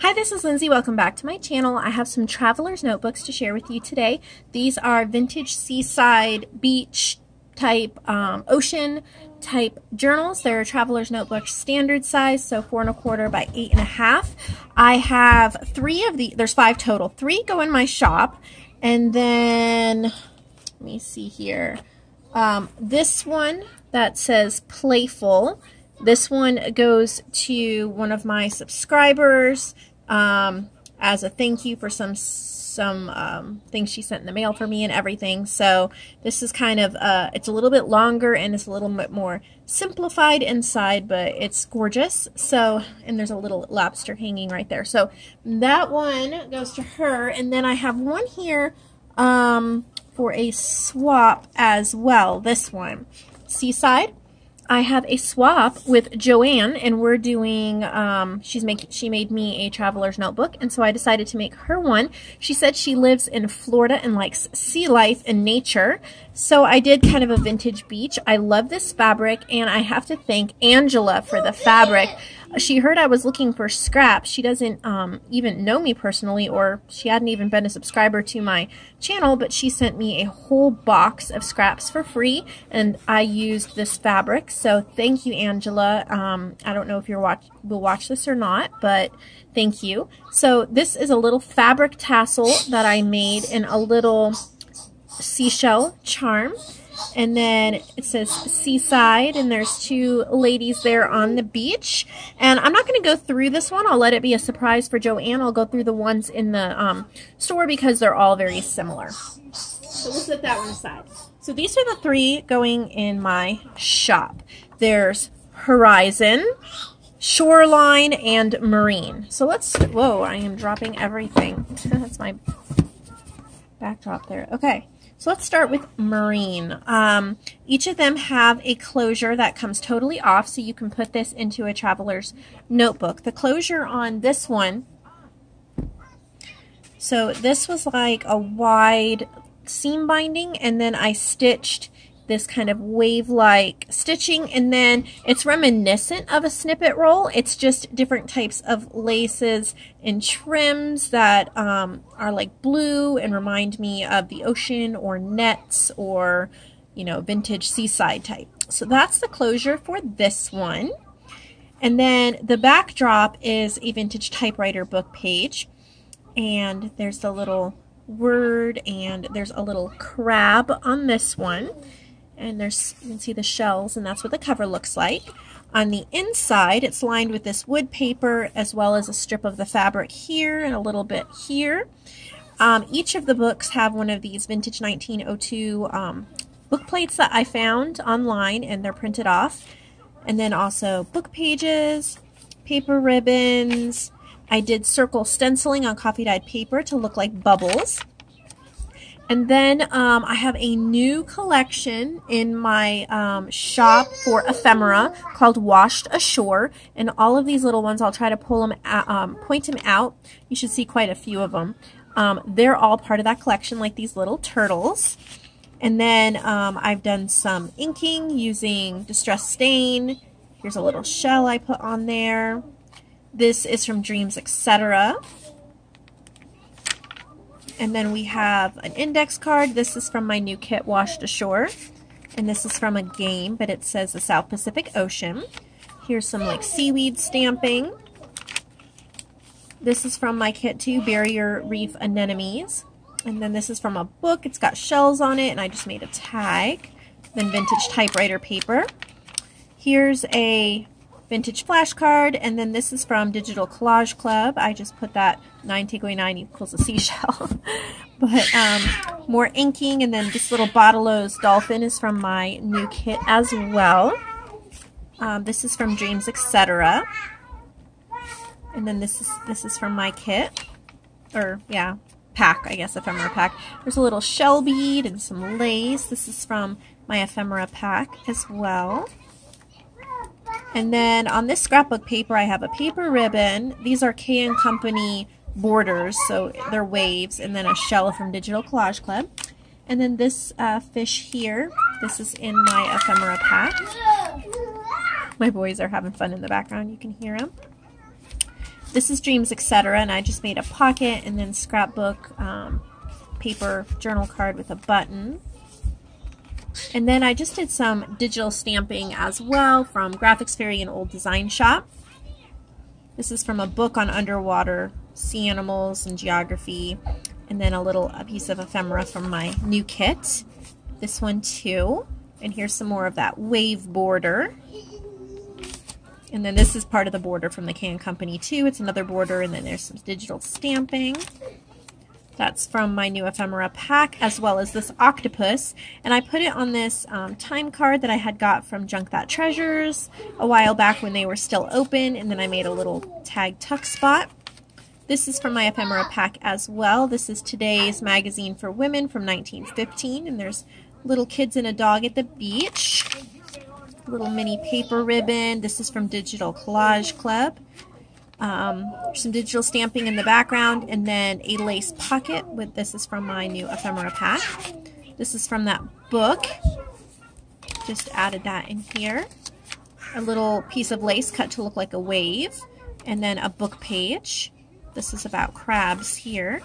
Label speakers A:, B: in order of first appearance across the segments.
A: Hi, this is Lindsey. Welcome back to my channel. I have some traveler's notebooks to share with you today. These are vintage seaside beach type um, ocean type journals. They're traveler's notebook standard size, so four and a quarter by eight and a half. I have three of the, there's five total. Three go in my shop. And then, let me see here. Um, this one that says playful. This one goes to one of my subscribers um, as a thank you for some some um, things she sent in the mail for me and everything. So this is kind of, uh, it's a little bit longer and it's a little bit more simplified inside, but it's gorgeous. So, and there's a little lobster hanging right there. So that one goes to her. And then I have one here um, for a swap as well. This one, Seaside. I have a swap with Joanne, and we're doing. Um, she's making. She made me a traveler's notebook, and so I decided to make her one. She said she lives in Florida and likes sea life and nature, so I did kind of a vintage beach. I love this fabric, and I have to thank Angela for the fabric she heard I was looking for scraps. She doesn't um, even know me personally, or she hadn't even been a subscriber to my channel, but she sent me a whole box of scraps for free, and I used this fabric. So thank you, Angela. Um, I don't know if you're watch will watch this or not, but thank you. So this is a little fabric tassel that I made in a little seashell charm. And then it says seaside, and there's two ladies there on the beach. And I'm not going to go through this one. I'll let it be a surprise for Joanne. I'll go through the ones in the um, store because they're all very similar. So we'll set that one aside. So these are the three going in my shop. There's Horizon, Shoreline, and Marine. So let's, whoa, I am dropping everything. That's my backdrop there. Okay. So let's start with marine. Um, each of them have a closure that comes totally off, so you can put this into a traveler's notebook. The closure on this one, so this was like a wide seam binding, and then I stitched this kind of wave-like stitching and then it's reminiscent of a snippet roll. It's just different types of laces and trims that um, are like blue and remind me of the ocean or nets or, you know, vintage seaside type. So that's the closure for this one. And then the backdrop is a vintage typewriter book page. And there's the little word and there's a little crab on this one and there's you can see the shells and that's what the cover looks like. On the inside it's lined with this wood paper as well as a strip of the fabric here and a little bit here. Um, each of the books have one of these vintage 1902 um, book plates that I found online and they're printed off. And then also book pages, paper ribbons. I did circle stenciling on coffee dyed paper to look like bubbles. And then um, I have a new collection in my um, shop for ephemera called Washed Ashore. And all of these little ones, I'll try to pull them, um, point them out. You should see quite a few of them. Um, they're all part of that collection, like these little turtles. And then um, I've done some inking using Distress Stain. Here's a little shell I put on there. This is from Dreamz Etc. And then we have an index card. This is from my new kit, Washed Ashore. And this is from a game, but it says the South Pacific Ocean. Here's some like seaweed stamping. This is from my kit too, Barrier Reef Anemones. And then this is from a book. It's got shells on it, and I just made a tag. Then vintage typewriter paper. Here's a vintage flashcard, and then this is from Digital Collage Club. I just put that 9 take away 9 equals a seashell. but um, more inking, and then this little bottlenose dolphin is from my new kit as well. Um, this is from Dreamz Etc. And then this is this is from my kit, or yeah, pack, I guess, ephemera pack. There's a little shell bead and some lace. This is from my ephemera pack as well. And then on this scrapbook paper, I have a paper ribbon. These are K & Company borders, so they're waves, and then a shell from Digital Collage Club. And then this uh, fish here, this is in my ephemera pack. My boys are having fun in the background, you can hear them. This is Dreamz Etc. and I just made a pocket and then scrapbook um, paper journal card with a button. And then I just did some digital stamping as well from Graphics Fairy and Old Design Shop. This is from a book on underwater sea animals and geography. And then a little a piece of ephemera from my new kit. This one too. And here's some more of that wave border. And then this is part of the border from the K & Company too. It's another border and then there's some digital stamping. That's from my new ephemera pack, as well as this octopus. And I put it on this um, time card that I had got from Junk That Treasures a while back when they were still open. And then I made a little tag tuck spot. This is from my ephemera pack as well. This is today's magazine for women from 1915. And there's little kids and a dog at the beach. Little mini paper ribbon. This is from Digital Collage Club um, some digital stamping in the background, and then a lace pocket. With This is from my new ephemera pack. This is from that book. Just added that in here. A little piece of lace cut to look like a wave, and then a book page. This is about crabs here.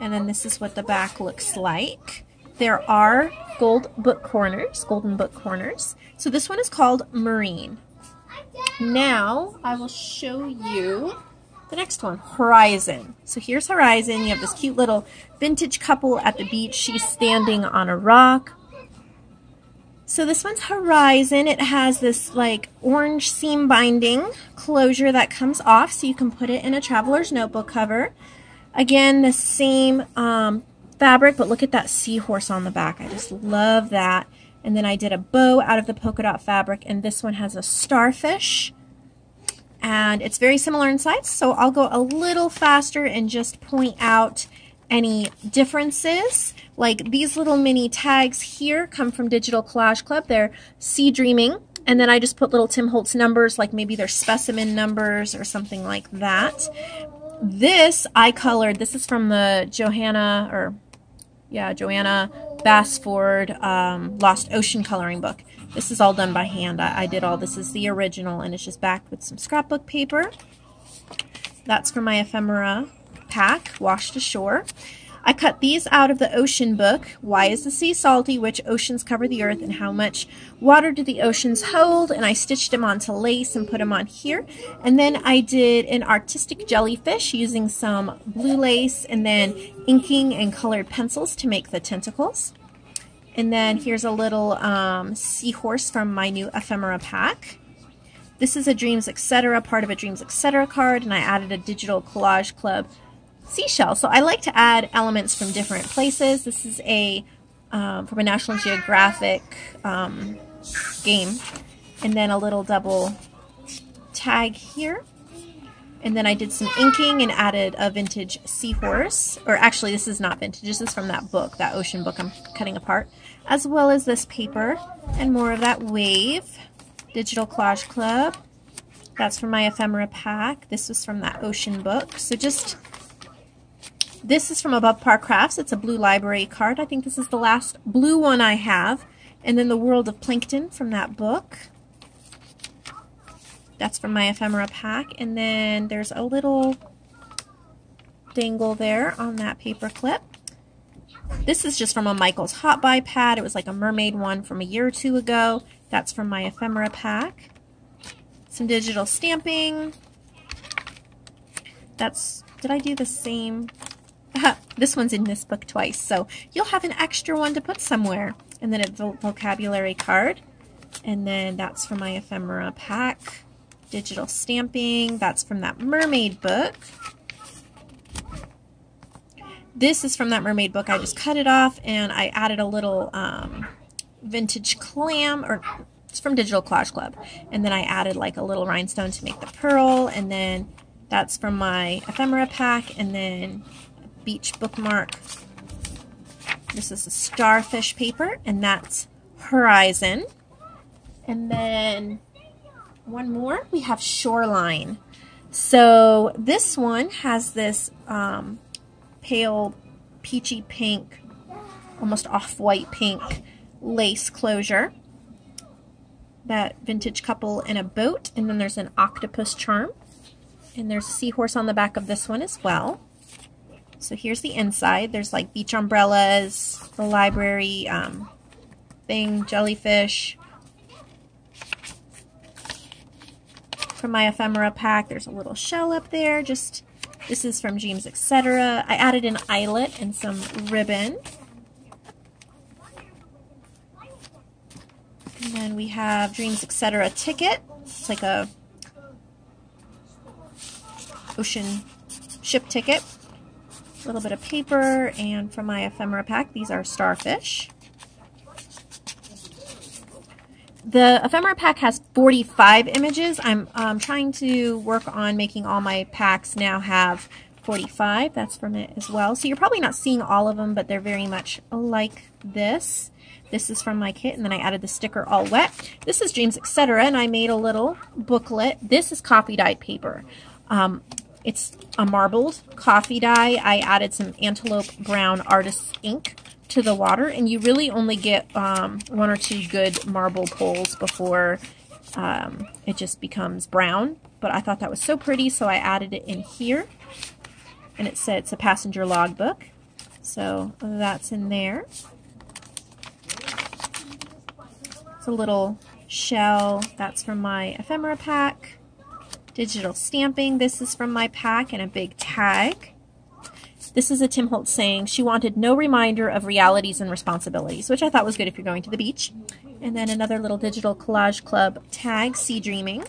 A: And then this is what the back looks like. There are gold book corners, golden book corners. So this one is called Marine. Now I will show you the next one, Horizon. So here's Horizon. You have this cute little vintage couple at the beach. She's standing on a rock. So this one's Horizon. It has this like orange seam binding closure that comes off so you can put it in a traveler's notebook cover. Again, the same um, fabric, but look at that seahorse on the back. I just love that. And then I did a bow out of the polka dot fabric, and this one has a starfish. And it's very similar in size, so I'll go a little faster and just point out any differences. Like these little mini tags here come from Digital Collage Club. They're Sea Dreaming. And then I just put little Tim Holtz numbers, like maybe they're specimen numbers or something like that. This I colored. This is from the Johanna, or yeah, Joanna Basford um, Lost Ocean coloring book. This is all done by hand. I, I did all this is the original and it's just backed with some scrapbook paper. That's for my ephemera pack, washed ashore. I cut these out of the ocean book, Why is the Sea Salty? Which Oceans Cover the Earth and How Much Water Do the Oceans Hold? And I stitched them onto lace and put them on here. And then I did an artistic jellyfish using some blue lace and then inking and colored pencils to make the tentacles. And then here's a little um, seahorse from my new ephemera pack. This is a Dreamz Etc. part of a Dreamz Etc. card, and I added a Digital Collage Club seashell. So I like to add elements from different places. This is a um, from a National Geographic um, game. And then a little double tag here. And then I did some inking and added a vintage seahorse. Or actually, this is not vintage. This is from that book, that ocean book I'm cutting apart. As well as this paper and more of that wave. Digital Collage Club. That's from my ephemera pack. This was from that ocean book. So just this is from Above Par Crafts. It's a blue library card. I think this is the last blue one I have. And then The World of Plankton from that book. That's from my ephemera pack. And then there's a little dangle there on that paper clip. This is just from a Michaels Hot Buy pad. It was like a mermaid one from a year or two ago. That's from my ephemera pack. Some digital stamping. That's, did I do the same? this one's in this book twice, so you'll have an extra one to put somewhere. And then a vocabulary card. And then that's from my ephemera pack. Digital stamping. That's from that mermaid book. This is from that mermaid book. I just cut it off and I added a little um, vintage clam, or it's from Digital Collage Club. And then I added like a little rhinestone to make the pearl. And then that's from my ephemera pack. And then beach bookmark. This is a starfish paper, and that's Horizon. And then one more, we have Shoreline. So this one has this um, pale peachy pink, almost off-white pink lace closure. That vintage couple in a boat, and then there's an octopus charm. And there's a seahorse on the back of this one as well. So here's the inside. There's like beach umbrellas, the library um, thing, jellyfish. From my ephemera pack, there's a little shell up there. Just This is from Dreamz Etc. I added an eyelet and some ribbon. And then we have Dreamz Etc. ticket. It's like a ocean ship ticket. A little bit of paper, and from my ephemera pack, these are starfish. The ephemera pack has 45 images. I'm um, trying to work on making all my packs now have 45. That's from it as well. So you're probably not seeing all of them, but they're very much like this. This is from my kit, and then I added the sticker all wet. This is Dreamz Etc., and I made a little booklet. This is coffee dyed paper. Um, it's a marbled coffee dye. I added some antelope brown artist ink to the water, and you really only get um, one or two good marble pulls before um, it just becomes brown. But I thought that was so pretty, so I added it in here. And it said it's a passenger logbook. So that's in there. It's a little shell. That's from my ephemera pack. Digital stamping. This is from my pack and a big tag. This is a Tim Holtz saying she wanted no reminder of realities and responsibilities, which I thought was good if you're going to the beach. And then another little digital collage club tag, Sea Dreaming.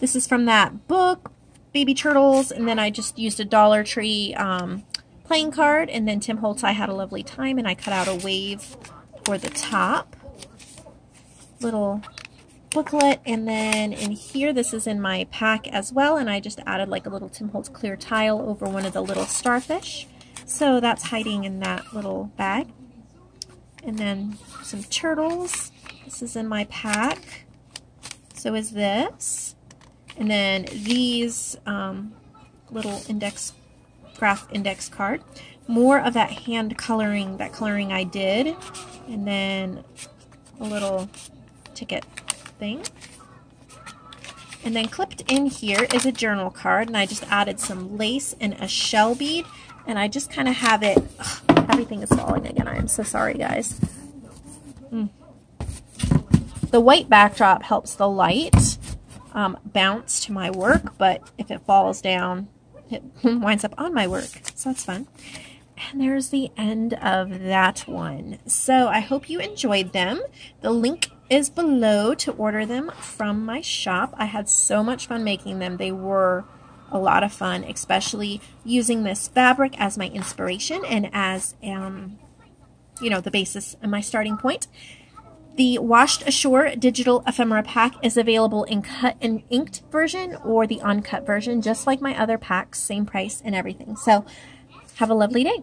A: This is from that book, Baby Turtles, and then I just used a Dollar Tree um, playing card, and then Tim Holtz, I had a lovely time, and I cut out a wave for the top little booklet and then in here this is in my pack as well and I just added like a little Tim Holtz clear tile over one of the little starfish. So that's hiding in that little bag. And then some turtles. This is in my pack. So is this. And then these um, little index graph index card. More of that hand coloring that coloring I did. And then a little ticket thing. And then clipped in here is a journal card, and I just added some lace and a shell bead, and I just kind of have it, ugh, everything is falling again, I am so sorry guys. Mm. The white backdrop helps the light um, bounce to my work, but if it falls down, it winds up on my work, so that's fun. And there's the end of that one. So I hope you enjoyed them. The link is below to order them from my shop. I had so much fun making them. They were a lot of fun, especially using this fabric as my inspiration and as, um, you know, the basis and my starting point. The Washed Ashore Digital Ephemera Pack is available in cut and inked version or the uncut version, just like my other packs, same price and everything. So have a lovely day.